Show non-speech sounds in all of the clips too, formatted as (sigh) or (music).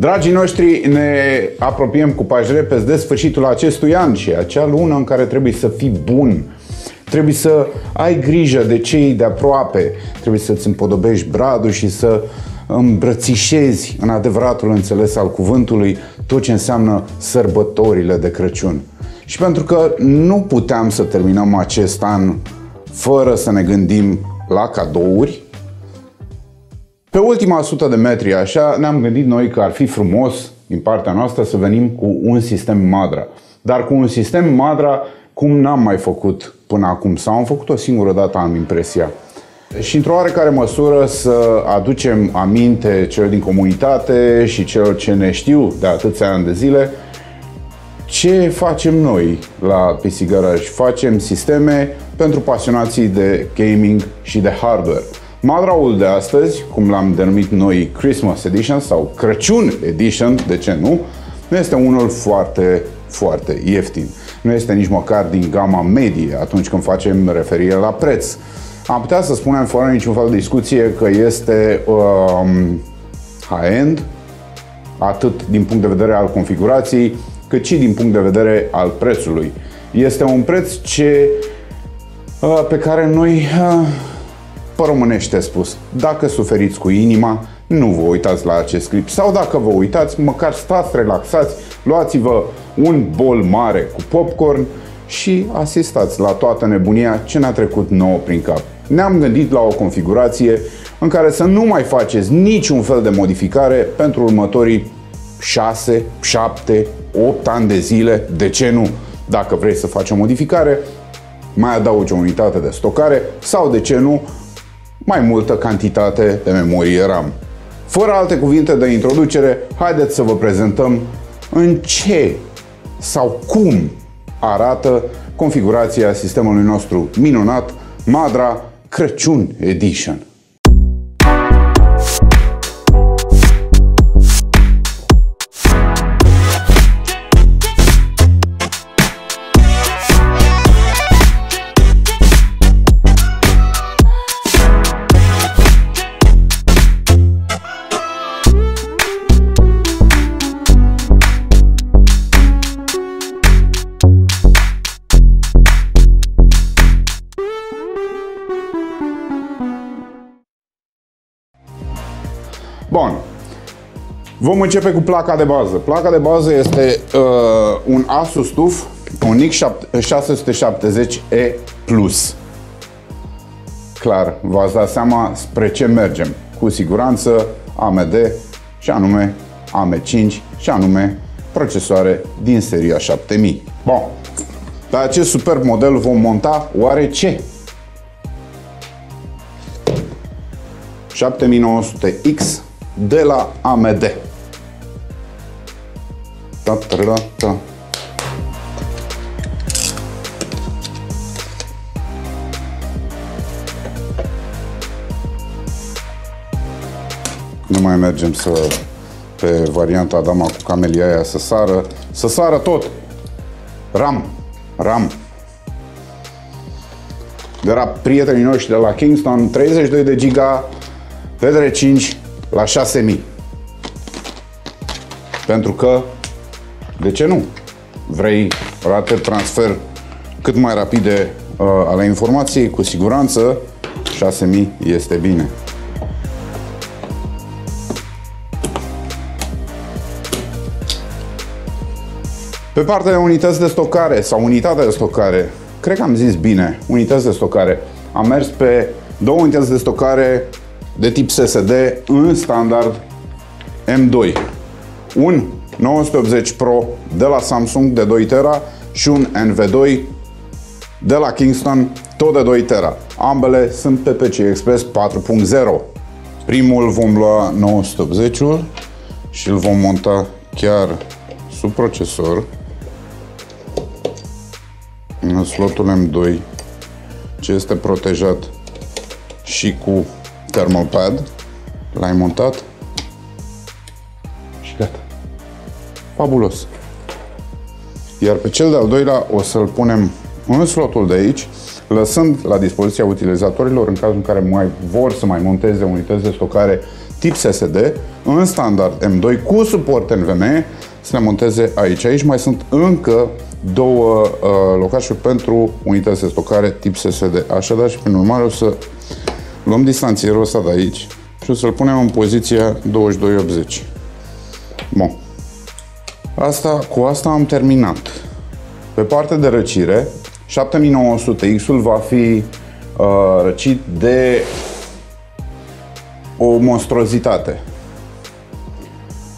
Dragii noștri, ne apropiem cu pași repezi de sfârșitul acestui an și acea lună în care trebuie să fii bun, trebuie să ai grijă de cei de aproape, trebuie să-ți împodobești bradul și să îmbrățișezi în adevăratul înțeles al cuvântului tot ce înseamnă sărbătorile de Crăciun. Și pentru că nu puteam să terminăm acest an fără să ne gândim la cadouri, pe ultima sută de metri, așa, ne-am gândit noi că ar fi frumos din partea noastră să venim cu un sistem Madra. Dar cu un sistem Madra cum n-am mai făcut până acum sau am făcut o singură dată, am impresia. Și într-o oarecare măsură să aducem aminte celor din comunitate și celor ce ne știu de atâția ani de zile ce facem noi la PC Garage. Facem sisteme pentru pasionații de gaming și de hardware. Madraul de astăzi, cum l-am denumit noi Christmas Edition sau Crăciun Edition, de ce nu, nu este unul foarte, foarte ieftin. Nu este nici măcar din gama medie atunci când facem referire la preț. Am putea să spunem fără niciun fel de discuție că este um, high-end, atât din punct de vedere al configurației, cât și din punct de vedere al prețului. Este un preț ce, uh, pe care noi uh, pe românește spus, dacă suferiți cu inima, nu vă uitați la acest clip. Sau dacă vă uitați, măcar stați relaxați, luați-vă un bol mare cu popcorn și asistați la toată nebunia ce ne-a trecut nouă prin cap. Ne-am gândit la o configurație în care să nu mai faceți niciun fel de modificare pentru următorii 6, 7, 8 ani de zile, de ce nu? Dacă vrei să faci o modificare, mai adaugi o unitate de stocare sau, de ce nu, mai multă cantitate de memorie RAM. Fără alte cuvinte de introducere, haideți să vă prezentăm în ce sau cum arată configurația sistemului nostru minunat Madra Crăciun Edition. Vom începe cu placa de bază. Placa de bază este uh, un Asus TUF, un X670E Plus. Clar, v-ați dat seama spre ce mergem. Cu siguranță AMD și anume AM5 și anume procesoare din seria 7000. Bun. Pe acest superb model vom monta oare ce? 7900X de la AMD. Ta, ta, ta, ta. Nu mai mergem să pe varianta Dama cu camelia aia să sară, să sară tot. RAM, RAM. De la prietenii noștri de la Kingston, 32 de giga, DDR5 la 6000. Pentru că, de ce nu? Vrei rate transfer cât mai rapide uh, ale informației, cu siguranță 6000 este bine. Pe partea de unități de stocare sau unitatea de stocare, cred că am zis bine, unități de stocare. Am mers pe două unități de stocare de tip SSD în standard M2. Un 980 Pro de la Samsung de 2 tera și un NV2 de la Kingston tot de 2 tera. Ambele sunt pe PCI Express 4.0. Primul vom lua 980-ul și îl vom monta chiar sub procesor în slotul M2 ce este protejat și cu thermal pad, l-ai montat Fabulos. Iar pe cel de-al doilea o să-l punem în slotul de aici, lăsând la dispoziția utilizatorilor în cazul în care mai vor să mai monteze unități de stocare tip SSD, în standard M2 cu suport NVMe să le monteze aici. Aici mai sunt încă două uh, locașuri pentru unități de stocare tip SSD. Așadar și prin urmare o să luăm distanțierul ăsta de aici și o să-l punem în poziția 2280. Bun. Asta, cu asta am terminat. Pe partea de răcire, 7900 X-ul va fi uh, răcit de o monstruozitate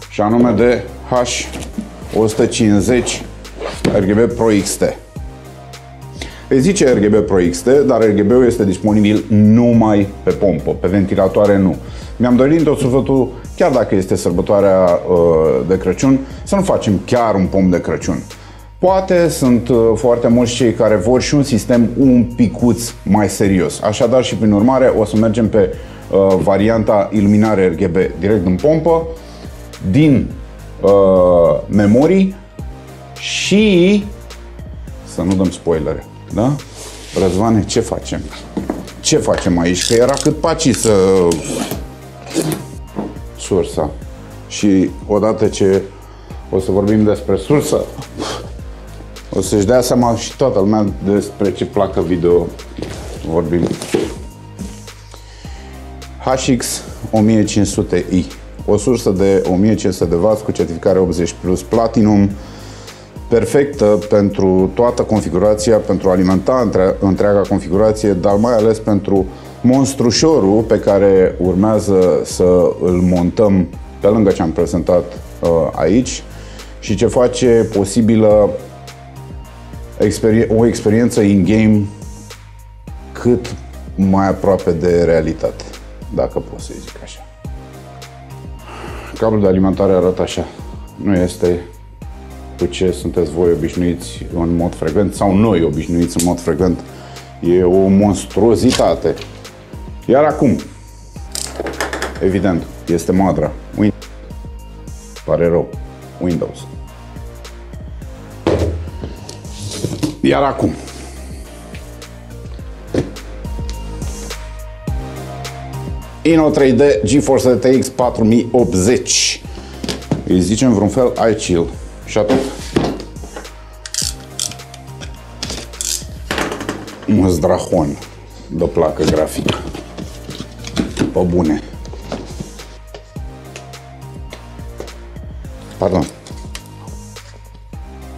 și anume de H150 RGB Pro XT. Îi zice RGB Pro XT, dar RGB-ul este disponibil numai pe pompă, pe ventilatoare nu. Mi-am dorit tot sufletul, chiar dacă este sărbătoarea uh, de Crăciun, să nu facem chiar un pom de Crăciun. Poate sunt uh, foarte mulți cei care vor și un sistem un picuț mai serios. Așadar și prin urmare o să mergem pe uh, varianta iluminare RGB direct în pompă, din uh, memorii și să nu dăm spoilere, da? Răzvane, ce facem? Ce facem aici? Că era cât paci să sursa. Și odată ce o să vorbim despre sursă, o să-și dea seama și toată lumea despre ce placă video vorbim. HX 1500i, o sursă de 1500 de W cu certificare 80 plus Platinum, perfectă pentru toată configurația, pentru a alimenta între, întreaga configurație, dar mai ales pentru monstrușorul pe care urmează să îl montăm pe lângă ce am prezentat uh, aici și ce face posibilă experie- o experiență in-game cât mai aproape de realitate, dacă pot să zic așa. Cablul de alimentare arată așa. Nu este cu ce sunteți voi obișnuiți în mod frecvent sau noi obișnuiți în mod frecvent. E o monstruozitate. Iar acum, evident, este madra. Windows. Pare rău. Windows. Iar acum, Inno 3D GeForce RTX 4080. Îi zicem vreun fel iChill. Și atât. Un zdrahon de placă grafică. Pe bune. Pardon.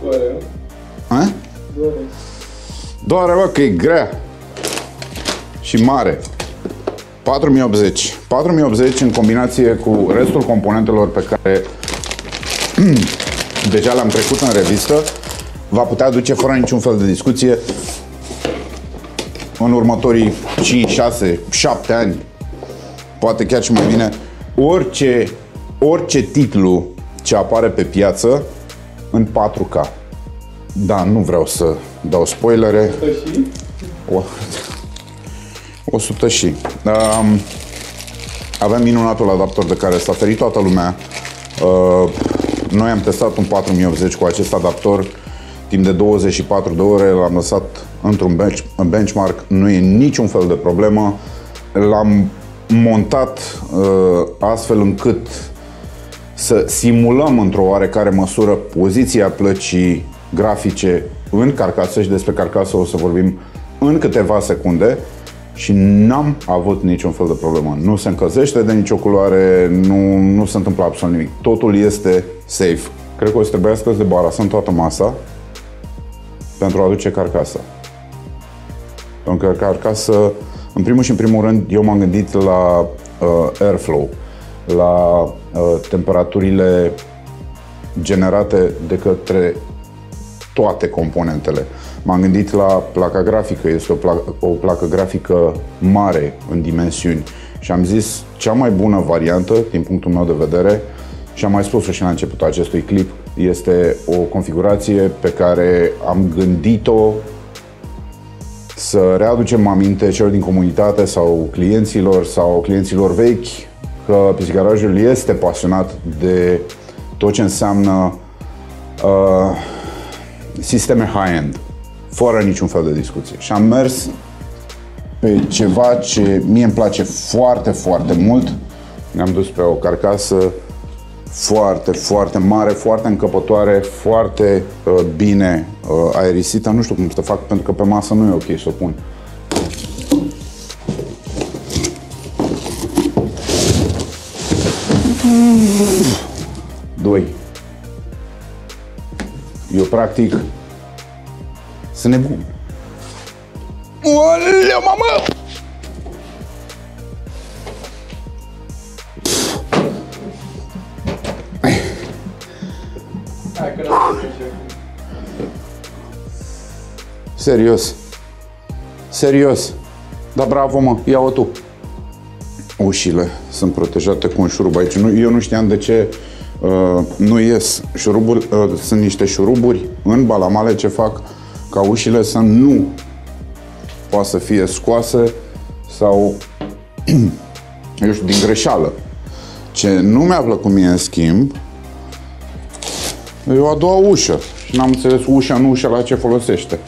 Doare, A? doare. Doare, bă, că e grea. Și mare. 4080. 4080 în combinație cu restul componentelor pe care (clears throat) deja le-am trecut în revistă, va putea duce fără niciun fel de discuție în următorii 5, 6, 7 ani, poate chiar și mai bine, orice, orice titlu ce apare pe piață în 4K. Da, nu vreau să dau spoilere. Că și? O, 100 și. Um, avem minunatul adaptor de care s-a ferit toată lumea. Uh, noi am testat un 4080 cu acest adaptor timp de 24 de ore, l-am lăsat într-un bench, benchmark, nu e niciun fel de problemă. L-am montat uh, astfel încât să simulăm într-o oarecare măsură poziția plăcii grafice în carcasă și despre carcasă o să vorbim în câteva secunde și n-am avut niciun fel de problemă. Nu se încălzește de nicio culoare, nu, nu se întâmplă absolut nimic. Totul este safe. Cred că o să trebuiască să debarasăm toată masa pentru a aduce carcasa. Pentru că carcasă, în primul și în primul rând, eu m-am gândit la uh, airflow, la uh, temperaturile generate de către toate componentele. M-am gândit la placa grafică, este o, pla- o placă grafică mare în dimensiuni și am zis cea mai bună variantă, din punctul meu de vedere, și am mai spus-o și la începutul acestui clip, este o configurație pe care am gândit-o să readucem aminte celor din comunitate sau clienților sau clienților vechi că psiharajul este pasionat de tot ce înseamnă uh, sisteme high-end, fără niciun fel de discuție. Și am mers pe ceva ce mie îmi place foarte, foarte mult, Ne-am dus pe o carcasă foarte, foarte mare, foarte încăpătoare, foarte uh, bine uh, aerisită. Nu știu cum să fac, pentru că pe masă nu e ok să o pun. Doi. Eu practic sunt nebun. Oleu, mamă! Serios. Serios. Da, bravo, mă. Ia-o tu. Ușile sunt protejate cu un șurub aici. Nu, eu nu știam de ce uh, nu ies șuruburi. Uh, sunt niște șuruburi în balamale ce fac ca ușile să nu poată să fie scoase sau (clears throat) eu știu, din greșeală. Ce nu mi-a plăcut mie în schimb e o a doua ușă și n-am înțeles ușa, nu ușa la ce folosește.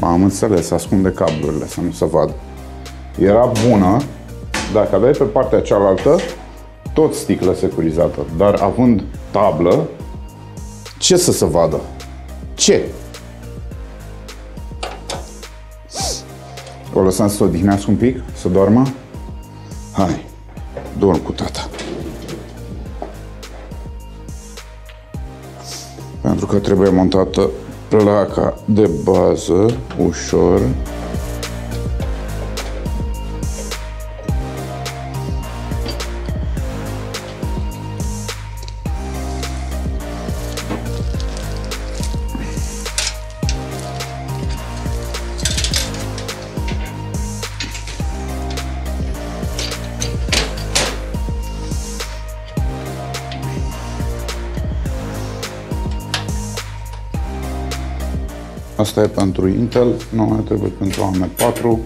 Am înțeles, ascunde cablurile să nu se vadă. Era bună, dacă aveai pe partea cealaltă, tot sticlă securizată, dar având tablă, ce să se vadă? Ce? O lăsăm să o odihnească un pic, să doarmă? Hai, dorm cu tata. Pentru că trebuie montată placa de bază, ușor. Asta e pentru Intel, nu mai trebuie pentru AM4. Acum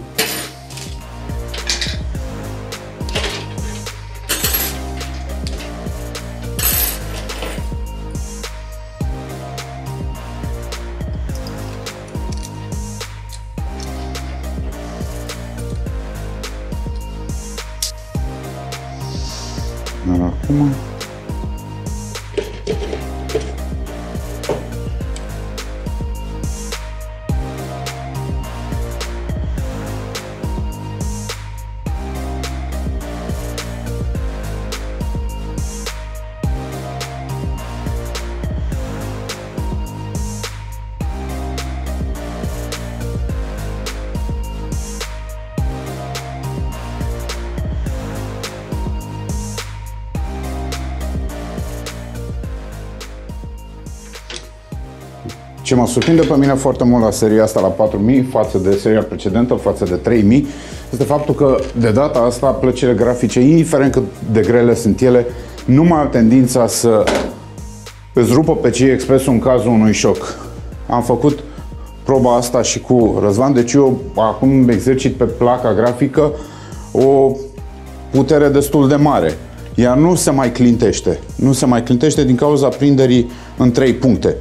Ce mă surprinde pe mine foarte mult la seria asta, la 4000, față de seria precedentă, față de 3000, este faptul că de data asta plăcile grafice, indiferent cât de grele sunt ele, nu mai au tendința să îți rupă pe cei expres în cazul unui șoc. Am făcut proba asta și cu Răzvan, deci eu acum exercit pe placa grafică o putere destul de mare. Ea nu se mai clintește. Nu se mai clintește din cauza prinderii în trei puncte.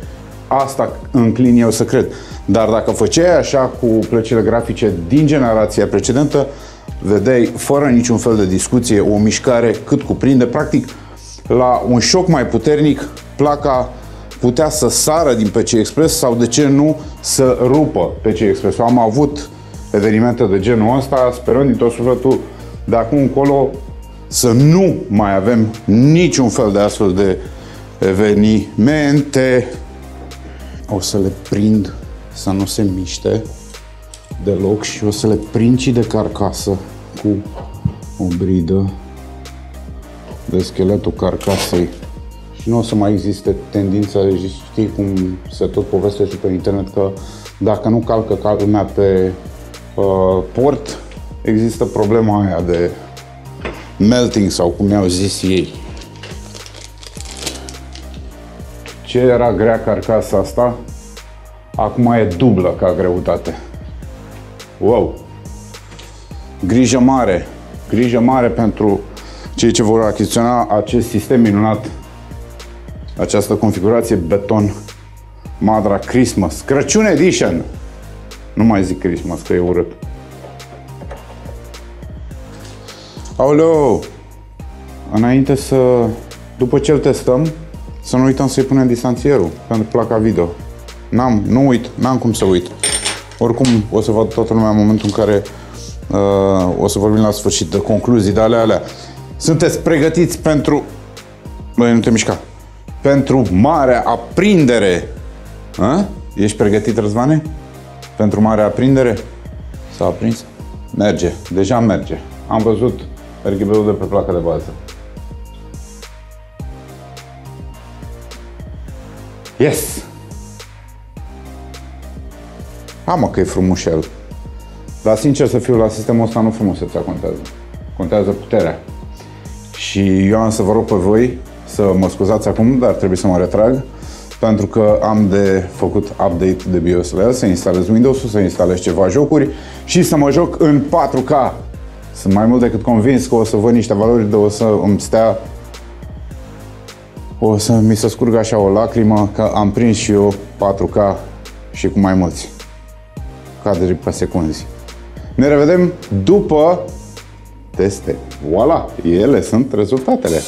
Asta înclin eu să cred. Dar dacă făceai așa cu plăcile grafice din generația precedentă, vedeai fără niciun fel de discuție o mișcare cât cuprinde. Practic, la un șoc mai puternic, placa putea să sară din PC Express sau de ce nu să rupă PC Express. Am avut evenimente de genul ăsta, sperăm din tot sufletul de acum încolo să nu mai avem niciun fel de astfel de evenimente o să le prind să nu se miște deloc și o să le prind și de carcasă cu o bridă de scheletul carcasei și nu o să mai existe tendința, știi cum se tot povestește pe internet că dacă nu calcă lumea pe uh, port, există problema aia de melting sau cum mi-au zis ei. Ce era grea carcasa asta, acum e dublă ca greutate. Wow! Grijă mare, grijă mare pentru cei ce vor achiziționa acest sistem minunat, această configurație beton Madra Christmas, Crăciun Edition. Nu mai zic Christmas, că e urât. Aoleu, înainte să, după ce îl testăm, să nu uităm să-i punem distanțierul pentru placa video. N-am, nu uit, n-am cum să uit. Oricum o să văd toată lumea în momentul în care uh, o să vorbim la sfârșit de concluzii de alea, alea. Sunteți pregătiți pentru... Băi, nu te mișca. Pentru marea aprindere. A? Ești pregătit, Răzvane? Pentru marea aprindere? S-a aprins? Merge. Deja merge. Am văzut RGB-ul de pe placa de bază. Yes! Am că e frumușel. Dar sincer să fiu, la sistemul ăsta nu frumusețea contează. Contează puterea. Și eu am să vă rog pe voi să mă scuzați acum, dar trebuie să mă retrag pentru că am de făcut update de BIOS la el, să instalez Windows-ul, să instalez ceva jocuri și să mă joc în 4K. Sunt mai mult decât convins că o să văd niște valori de o să îmi stea o să mi se scurgă așa o lacrimă că am prins și eu 4K și cu mai mulți cadre pe secunzi. Ne revedem după teste. Voila! Ele sunt rezultatele.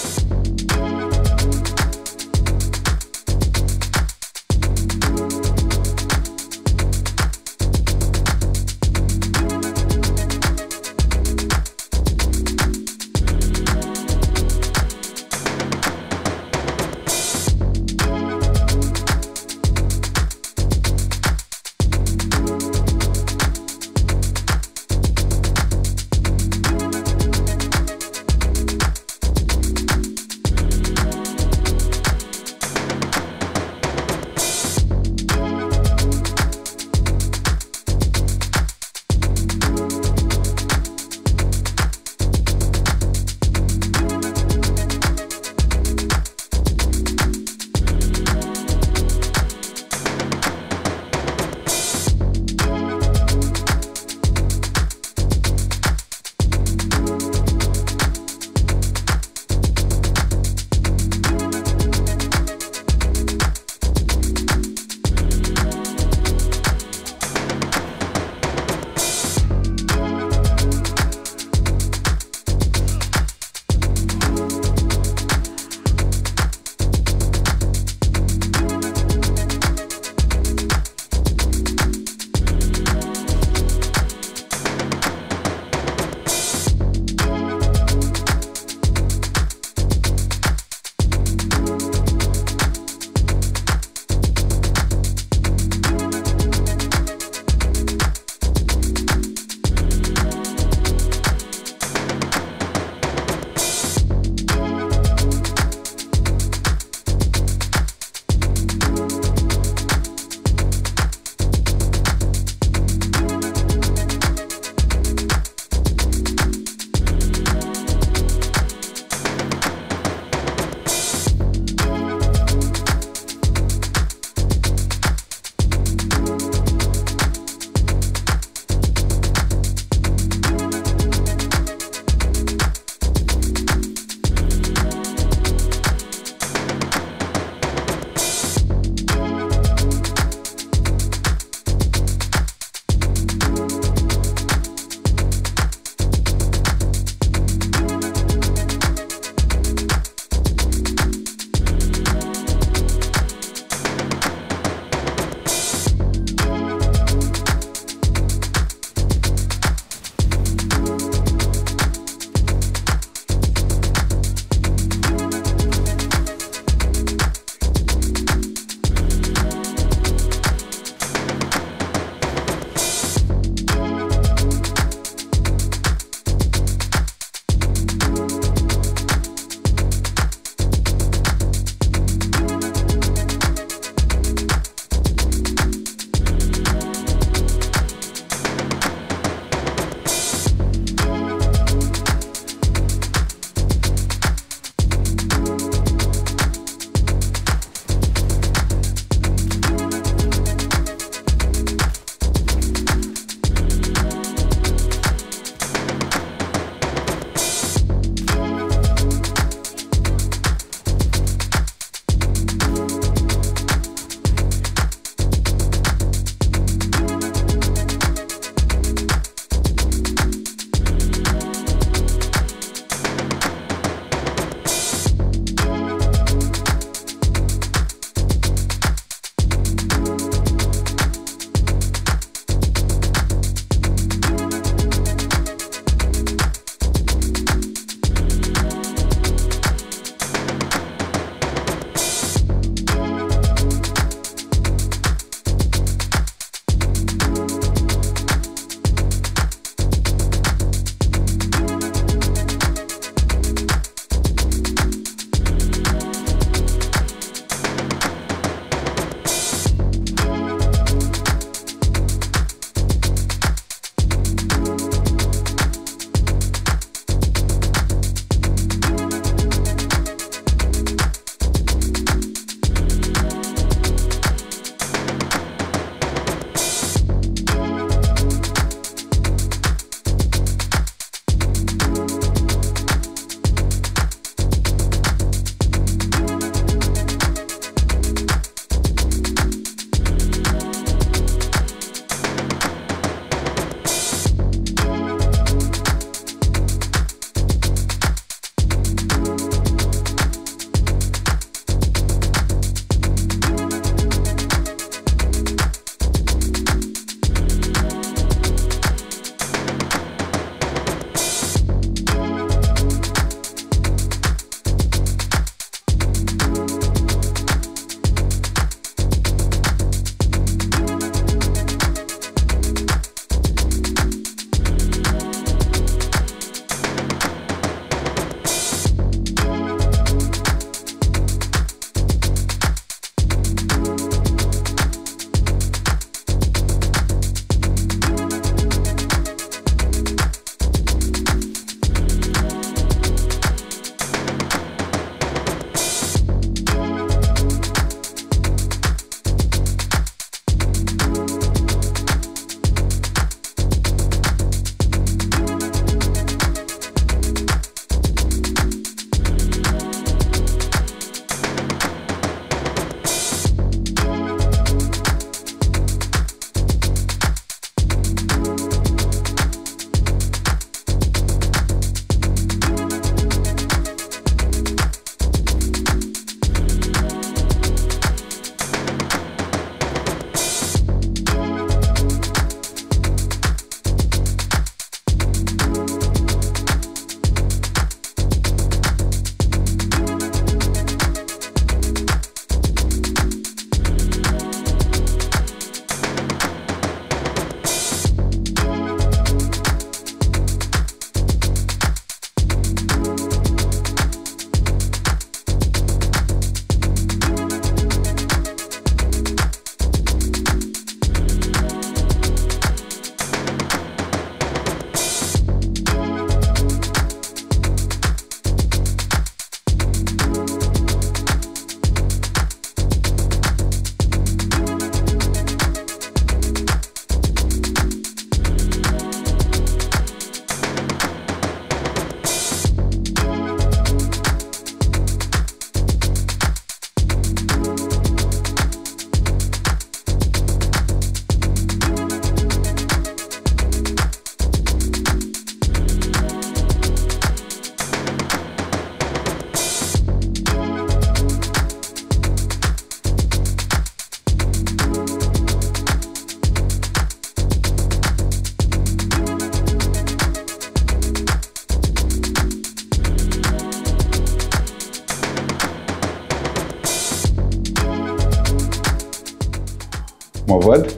Mă văd?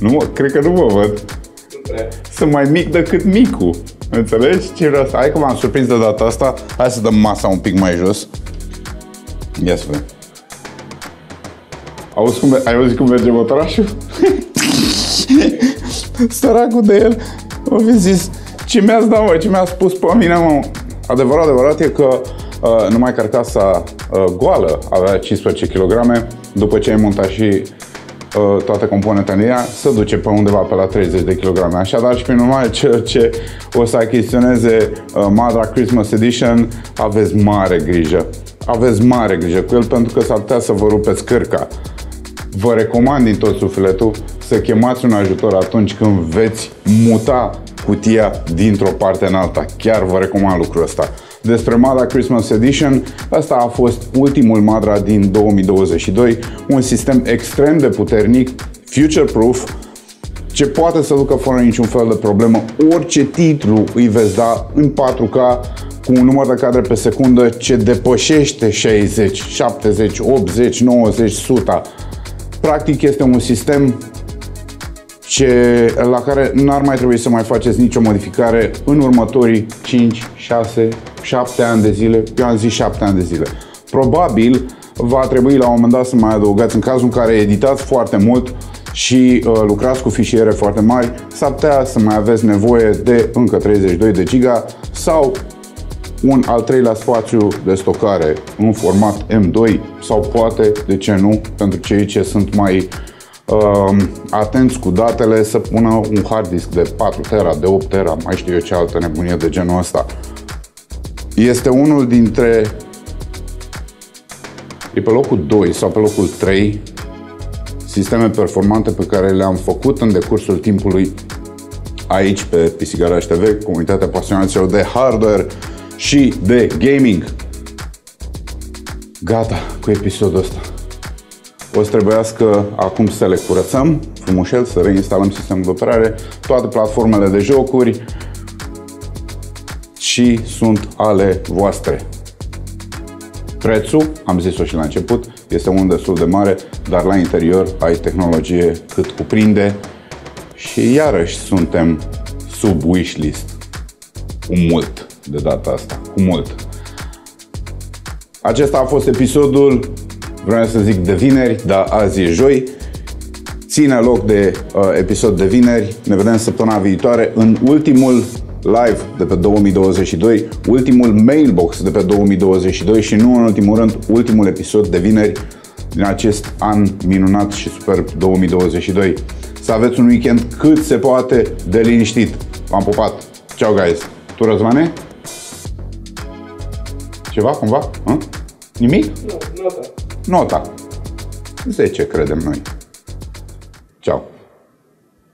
Nu mă, cred că nu mă văd. Sunt mai mic decât micu. Înțelegi ce vreau să... Hai că m-am surprins de data asta. Hai să dăm masa un pic mai jos. Ia să vedem. Auzi cum, ai auzit cum merge motorașul? (laughs) Săracul de el. O fi zis, ce mi-ați dat, mă, ce mi-a spus pe mine, mă. Adevărat, adevărat e că uh, numai carcasa uh, goală avea 15 kg, după ce ai montat și uh, toate componentele în ea, se duce pe undeva pe la 30 de kg. Așadar, și prin urmare, cel ce o să achiziționeze uh, Madra Christmas Edition, aveți mare grijă. Aveți mare grijă cu el pentru că s-ar putea să vă rupeți cărca. Vă recomand din tot sufletul să chemați un ajutor atunci când veți muta cutia dintr-o parte în alta. Chiar vă recomand lucrul ăsta. Despre Madra Christmas Edition, ăsta a fost ultimul Madra din 2022, un sistem extrem de puternic, future-proof, ce poate să ducă fără niciun fel de problemă orice titlu îi veți da în 4K cu un număr de cadre pe secundă ce depășește 60, 70, 80, 90, 100. Practic este un sistem ce, la care n-ar mai trebui să mai faceți nicio modificare în următorii 5, 6, 7 ani de zile. Eu am zis 7 ani de zile. Probabil va trebui la un moment dat să mai adăugați, în cazul în care editați foarte mult și uh, lucrați cu fișiere foarte mari, s-ar putea să mai aveți nevoie de încă 32 de giga sau un al treilea spațiu de stocare în format M2 sau poate, de ce nu, pentru cei ce sunt mai uh, atenți cu datele, să pună un hard disk de 4 tera, de 8 tera, mai știu eu ce altă nebunie de genul ăsta. Este unul dintre e pe locul 2 sau pe locul 3 sisteme performante pe care le-am făcut în decursul timpului aici pe PC Garage TV, comunitatea pasionaților de hardware și de gaming. Gata cu episodul ăsta. O să trebuiască acum să le curățăm frumușel, să reinstalăm sistemul de operare, toate platformele de jocuri și sunt ale voastre. Prețul, am zis-o și la început, este unul destul de mare, dar la interior ai tehnologie cât cuprinde și iarăși suntem sub wishlist. Cu mult de data asta, cu mult. Acesta a fost episodul, vreau să zic de vineri, dar azi e joi. Ține loc de uh, episod de vineri. Ne vedem săptămâna viitoare în ultimul live de pe 2022, ultimul mailbox de pe 2022 și nu în ultimul rând, ultimul episod de vineri din acest an minunat și superb 2022. Să aveți un weekend cât se poate de liniștit. V-am pupat. Ciao, guys. Tu, Răzvane? Ceva, cumva? Hă? Nimic? Nu, nota. Nota. 10, credem noi. Ciao.